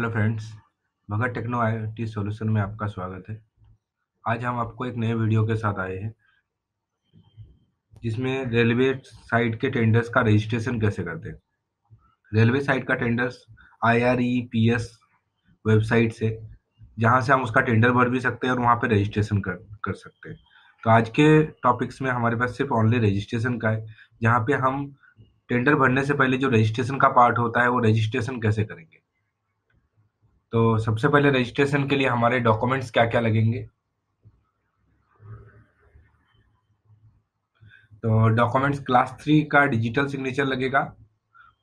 Hello friends, Bhagat techno I solution में आपका स्वागत है। आज हम आपको एक नए वीडियो के साथ आए हैं, जिसमें रेलवे साइट के टेंडर्स का रजिस्ट्रेशन कैसे करते हैं। रेलवे साइट का tenders I R E P S website से, जहाँ से हम उसका टेंडर भर भी सकते हैं और वहाँ पे रजिस्ट्रेशन कर कर सकते हैं। तो आज के टॉपिक्स में हमारे पास सिर्फ़ ओनली रजिस्ट्रेशन का है, जहाँ पे हम टेंडर भरने से पहले जो रजिस्ट्रेशन का पार्ट होता है, वो रजिस्ट्रेशन कैसे करेंगे। तो सबसे पहले रजिस्ट्रेशन के लिए हमारे डॉक्यूमेंट्स क्या क्या लगेंगे? तो डॉक्यूमेंट्स क्लास थ्री का डिजिटल सिग्नेचर लगेगा,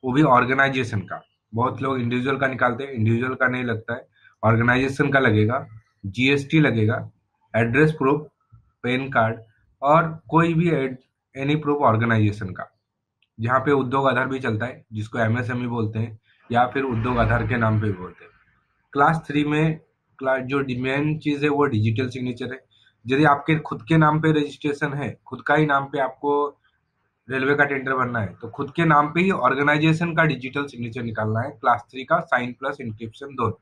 वो भी ऑर्गेनाइजेशन का। बहुत लोग इंडिविजुअल का निकालते हैं इंडिविजुअल का नहीं लगता है। ऑर्गेनाइजेशन का लगेगा जीएसटी लगेगा एड्रेस प्रूफ पैन कार्ड और कोई भी एनी प्रूफ ऑर्गेनाइजेशन का। जहाँ पे उद्योग आधार भी चलता है, जिसको एमएसएमई बोलते हैं, या फिर उद्योग आधार के नाम पे बोलते हैं। क्लास थ्री में जो मेन चीज़ है वो डिजिटल सिग्नेचर है। यदि आपके खुद के नाम पे रजिस्ट्रेशन है, खुद का ही नाम पे आपको रेलवे का टेंडर भरना है तो खुद के नाम पे ही ऑर्गेनाइजेशन का डिजिटल सिग्नेचर निकालना है, क्लास थ्री का साइन प्लस इंक्रिप्शन दोनों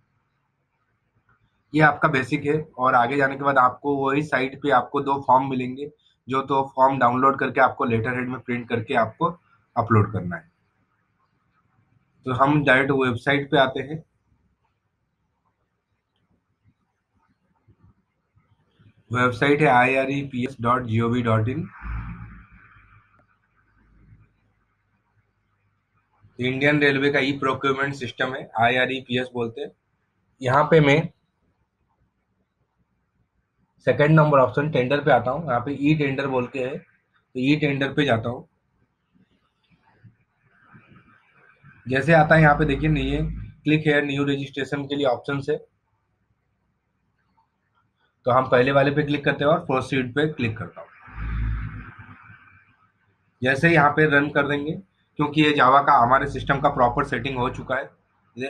ये आपका बेसिक है और आगे जाने के बाद आपको वही साइट पे आपको दो फॉर्म मिलेंगे, जो तो फॉर्म डाउनलोड करके आपको लेटर हेड में प्रिंट करके आपको अपलोड करना है। तो हम डायरेक्ट वेबसाइट पे आते हैं। वेबसाइट है I R E P S dot G O V dot in Indian railway का ई प्रोक्योरमेंट सिस्टम है I R E P S बोलते हैं। यहाँ पे मैं सेकेंड नंबर ऑप्शन टेंडर पे आता हूँ। यहाँ पे ई टेंडर बोल के है तो ई टेंडर पे जाता हूँ। जैसे आता है, यहाँ पे देखिए, नहीं है। क्लिक हेयर न्यू रजिस्ट्रेशन के लिए ऑप्शन है। तो हम पहले वाले पे क्लिक करते हैं और प्रोसीड पे क्लिक करता हूँ। जैसे यहाँ पे रन कर देंगे, क्योंकि ये जावा का हमारे सिस्टम का प्रॉपर सेटिंग हो चुका है।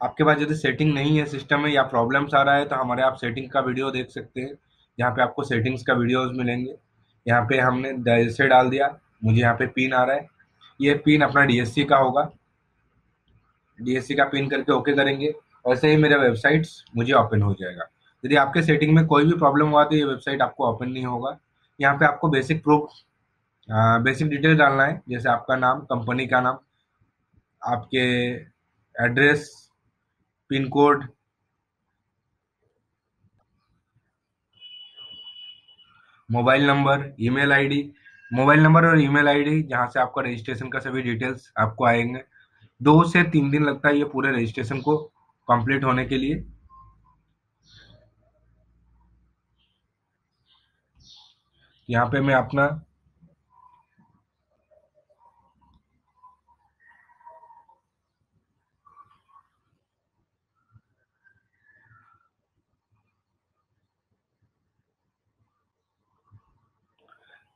आपके पास यदि सेटिंग नहीं है सिस्टम में या प्रॉब्लम्स आ रहा है तो हमारे आप सेटिंग का वीडियो देख सकते हैं। यहाँ पे आपको सेटिंग्स का वीडियोस मिलेंगे। यहाँ पे हमने जैसे डाल दिया। मुझे यहाँ पे पिन आ रहा है। ये पिन अपना डीएससी का होगा। डीएससी का पिन करके ओके करेंगे। वैसे ही मेरा वेबसाइट्स मुझे ओपन हो जाएगा। यदि आपके सेटिंग में कोई भी प्रॉब्लम हुआ तो ये वेबसाइट आपको ओपन नहीं होगा। यहाँ पे आपको बेसिक प्रूफ बेसिक डिटेल डालना है, जैसे आपका नाम कंपनी का नाम, आपके address pin code mobile number email ID mobile number और ईमेल आईडी जहाँ से आपका रजिस्ट्रेशन का सभी डिटेल्स आपको आएँगे। दो से तीन दिन लगता है ये पूरे रजिस्ट्रेशन को कंप्लीट होने के लिए। यहाँ पे मैं अपना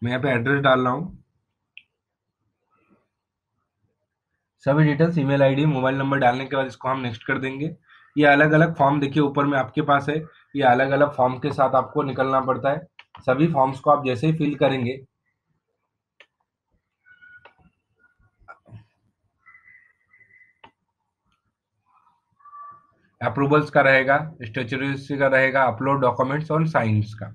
मैं यहाँ पे एड्रेस डाल रहा हूँ। सभी details email ID mobile number डालने के बाद इसको हम नेक्स्ट कर देंगे। ये अलग अलग फॉर्म देखिए, ऊपर में आपके पास है। ये अलग अलग फॉर्म के साथ आपको निकलना पड़ता है। सभी फॉर्म्स को आप जैसे ही फिल करेंगे। अप्रूवल्स का रहेगा स्टेचुरी का रहेगा अपलोड डॉक्यूमेंट्स और साइंस का।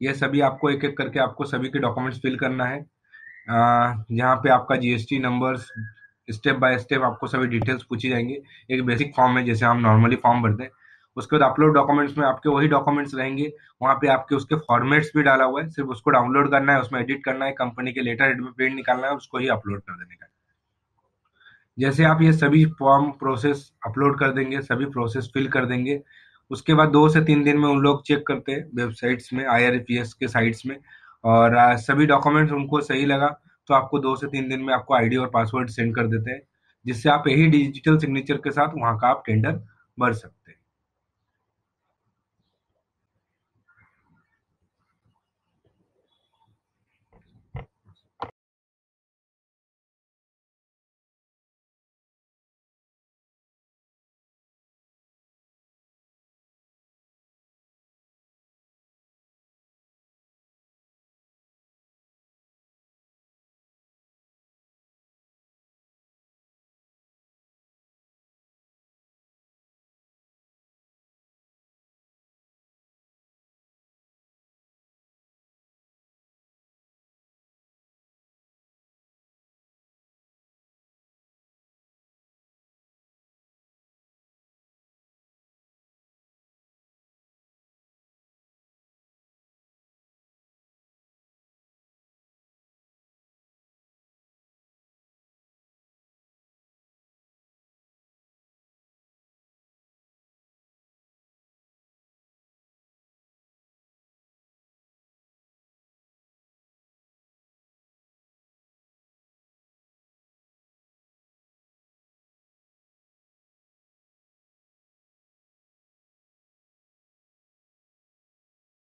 ये सभी आपको एक एक करके आपको सभी के डॉक्यूमेंट्स फिल करना है। यहाँ पे आपका GST numbers step by step आपको सभी डिटेल्स पूछी जाएँगी। एक बेसिक फॉर्म है, जैसे हम नॉर्मली फॉर्म भरते हैं। उसके बाद अपलोड डॉक्यूमेंट्स में आपके वही डॉक्यूमेंट्स रहेंगे। वहाँ पे आपके उसके फॉर्मेट्स भी डाला हुआ है। सिर्फ़ उसको डाउनलोड करना है, उसमें एडिट करना है कंपनी के लेटर हेड में प्रिंट निकालना है, उसको ही अपलोड कर देने का। जैसे आप ये सभी फॉर्म प्रोसेस अपलोड कर देंगे, सभी प्रोसेस फिल कर देंगे। उसके बाद दो से तीन दिन में उन लोग चेक करते हैं वेबसाइट्स में आईआरपीएस के साइट्स में। और सभी डॉक्यूमेंट्स उनको सही लगा। तो आपको दो से तीन दिन में आपको आईडी और पासवर्ड सेंड कर देते हैं, जिससे आप यही डिजिटल सिग्नेचर के साथ वहाँ का आप टेंडर भर सकते